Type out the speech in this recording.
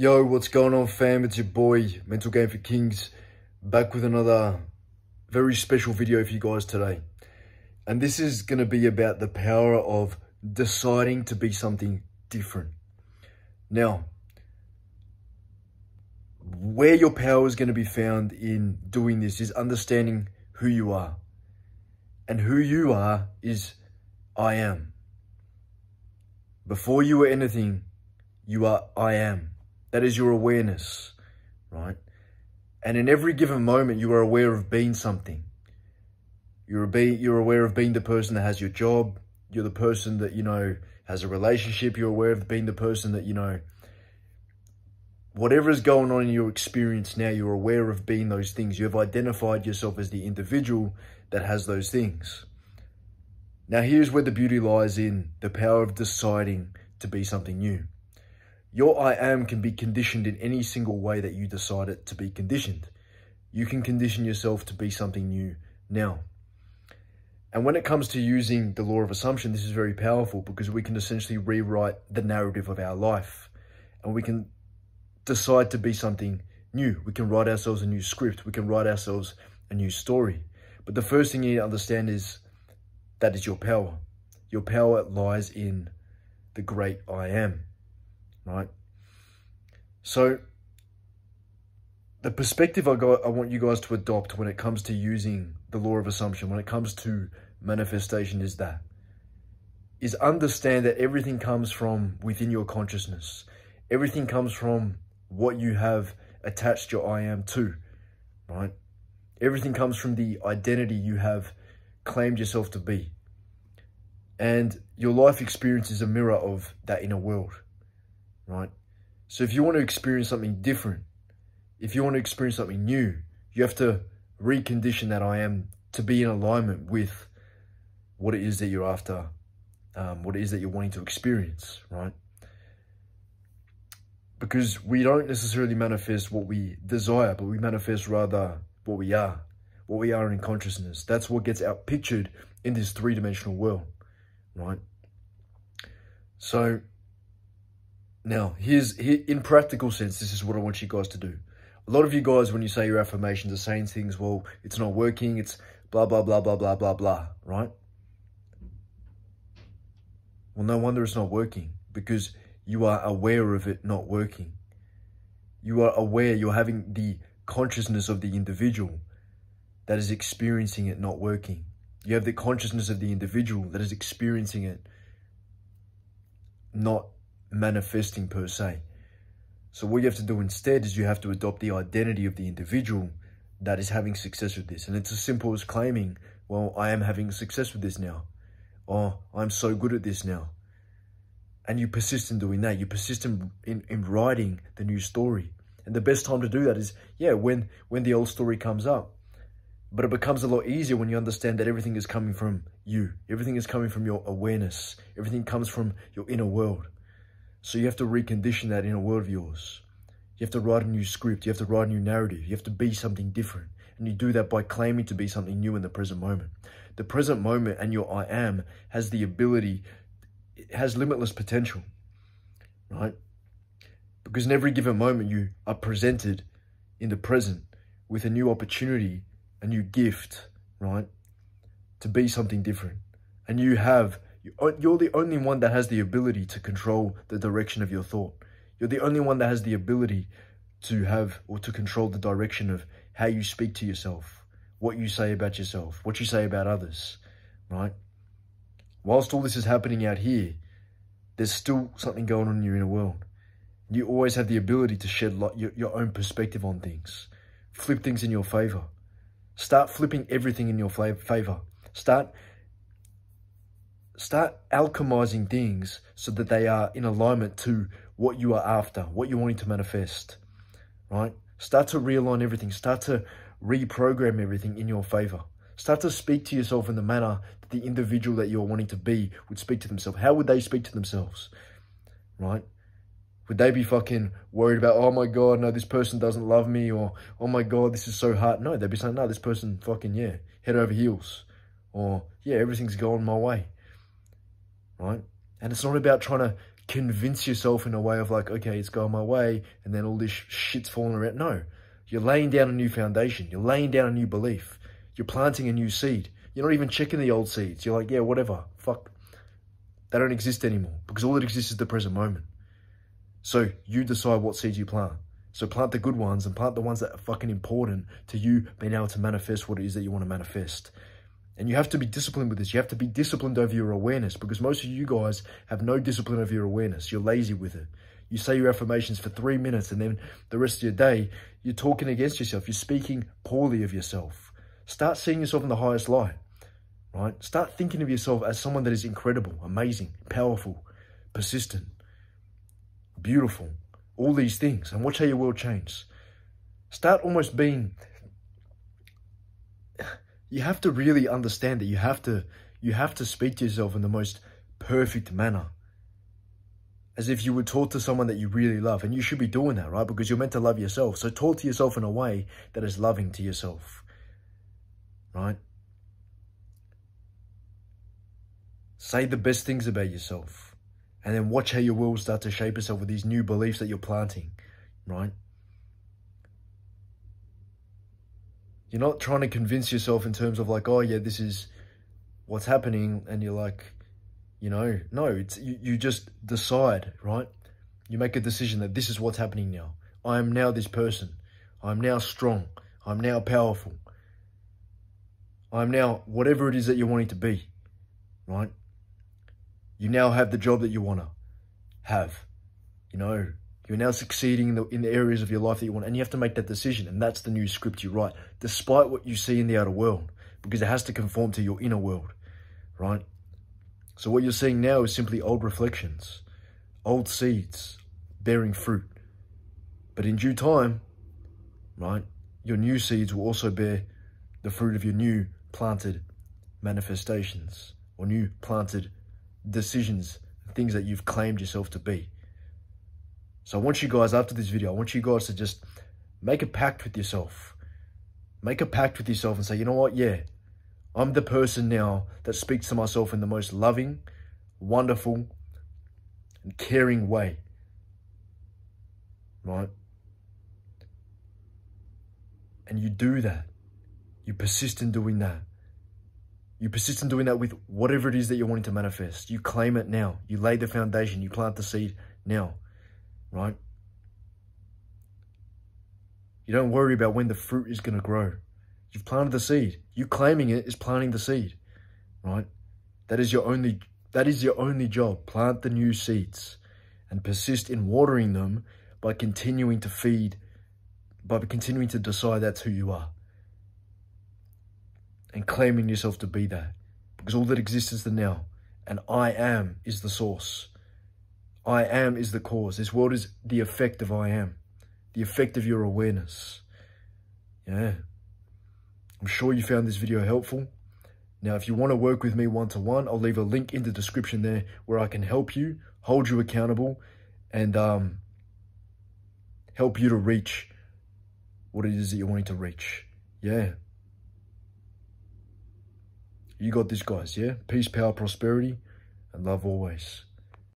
Yo, what's going on fam? It's your boy, Mental Game for Kings, back with another very special video for you guys today. And this is going to be about the power of deciding to be something different. Now, where your power is going to be found in doing this is understanding who you are. And who you are is I am. Before you were anything, you are I am. That is your awareness, right? And in every given moment, you are aware of being something. You're, be, you're aware of being the person that has your job. You're the person that, you know, has a relationship. You're aware of being the person that, you know, whatever is going on in your experience now, you're aware of being those things. You have identified yourself as the individual that has those things. Now, here's where the beauty lies in the power of deciding to be something new. Your I am can be conditioned in any single way that you decide it to be conditioned. You can condition yourself to be something new now. And when it comes to using the law of assumption, this is very powerful because we can essentially rewrite the narrative of our life and we can decide to be something new. We can write ourselves a new script. We can write ourselves a new story. But the first thing you need to understand is that is your power. Your power lies in the great I am right? So the perspective I got, I want you guys to adopt when it comes to using the law of assumption, when it comes to manifestation is that, is understand that everything comes from within your consciousness. Everything comes from what you have attached your I am to, right? Everything comes from the identity you have claimed yourself to be. And your life experience is a mirror of that inner world right? So if you want to experience something different, if you want to experience something new, you have to recondition that I am to be in alignment with what it is that you're after, um, what it is that you're wanting to experience, right? Because we don't necessarily manifest what we desire, but we manifest rather what we are, what we are in consciousness. That's what gets out pictured in this three-dimensional world, right? So now, here's here, in practical sense, this is what I want you guys to do. A lot of you guys, when you say your affirmations, are saying things, well, it's not working, it's blah, blah, blah, blah, blah, blah, blah, right? Well, no wonder it's not working because you are aware of it not working. You are aware, you're having the consciousness of the individual that is experiencing it not working. You have the consciousness of the individual that is experiencing it not manifesting per se. So what you have to do instead is you have to adopt the identity of the individual that is having success with this. And it's as simple as claiming, well, I am having success with this now. Or I'm so good at this now. And you persist in doing that. You persist in, in, in writing the new story. And the best time to do that is, yeah, when, when the old story comes up. But it becomes a lot easier when you understand that everything is coming from you. Everything is coming from your awareness. Everything comes from your inner world. So you have to recondition that inner world of yours. You have to write a new script. You have to write a new narrative. You have to be something different. And you do that by claiming to be something new in the present moment. The present moment and your I am has the ability, it has limitless potential, right? Because in every given moment you are presented in the present with a new opportunity, a new gift, right? To be something different. And you have you're the only one that has the ability to control the direction of your thought. You're the only one that has the ability to have or to control the direction of how you speak to yourself, what you say about yourself, what you say about others, right? Whilst all this is happening out here, there's still something going on in your inner world. You always have the ability to shed your, your own perspective on things. Flip things in your favor. Start flipping everything in your favor. Start start alchemizing things so that they are in alignment to what you are after, what you're wanting to manifest, right? Start to realign everything. Start to reprogram everything in your favor. Start to speak to yourself in the manner that the individual that you're wanting to be would speak to themselves. How would they speak to themselves, right? Would they be fucking worried about, oh my God, no, this person doesn't love me, or oh my God, this is so hard? No, they'd be saying, no, this person fucking, yeah, head over heels, or yeah, everything's going my way right? And it's not about trying to convince yourself in a way of like, okay, it's going my way, and then all this shit's falling around. No, you're laying down a new foundation. You're laying down a new belief. You're planting a new seed. You're not even checking the old seeds. You're like, yeah, whatever. Fuck. They don't exist anymore because all that exists is the present moment. So you decide what seeds you plant. So plant the good ones and plant the ones that are fucking important to you being able to manifest what it is that you want to manifest. And you have to be disciplined with this. You have to be disciplined over your awareness because most of you guys have no discipline over your awareness. You're lazy with it. You say your affirmations for three minutes and then the rest of your day, you're talking against yourself. You're speaking poorly of yourself. Start seeing yourself in the highest light, right? Start thinking of yourself as someone that is incredible, amazing, powerful, persistent, beautiful, all these things. And watch how your world changes. Start almost being you have to really understand that you have to you have to speak to yourself in the most perfect manner. As if you would talk to someone that you really love and you should be doing that right? Because you're meant to love yourself. So talk to yourself in a way that is loving to yourself right? Say the best things about yourself and then watch how your will start to shape itself with these new beliefs that you're planting right You're not trying to convince yourself in terms of like, oh yeah, this is what's happening. And you're like, you know, no, it's you, you just decide, right? You make a decision that this is what's happening now. I am now this person. I'm now strong. I'm now powerful. I'm now whatever it is that you're wanting to be, right? You now have the job that you want to have. You know, you're now succeeding in the, in the areas of your life that you want, and you have to make that decision, and that's the new script you write, despite what you see in the outer world, because it has to conform to your inner world, right? So what you're seeing now is simply old reflections, old seeds bearing fruit. But in due time, right, your new seeds will also bear the fruit of your new planted manifestations or new planted decisions, things that you've claimed yourself to be. So I want you guys, after this video, I want you guys to just make a pact with yourself. Make a pact with yourself and say, you know what? Yeah, I'm the person now that speaks to myself in the most loving, wonderful, and caring way. Right? And you do that. You persist in doing that. You persist in doing that with whatever it is that you're wanting to manifest. You claim it now. You lay the foundation. You plant the seed now right? You don't worry about when the fruit is going to grow. You've planted the seed. You claiming it is planting the seed, right? That is your only that is your only job. Plant the new seeds and persist in watering them by continuing to feed, by continuing to decide that's who you are. And claiming yourself to be that. Because all that exists is the now. And I am is the source. I am is the cause. This world is the effect of I am. The effect of your awareness. Yeah. I'm sure you found this video helpful. Now, if you want to work with me one-to-one, -one, I'll leave a link in the description there where I can help you, hold you accountable, and um, help you to reach what it is that you're wanting to reach. Yeah. You got this, guys, yeah? Peace, power, prosperity, and love always.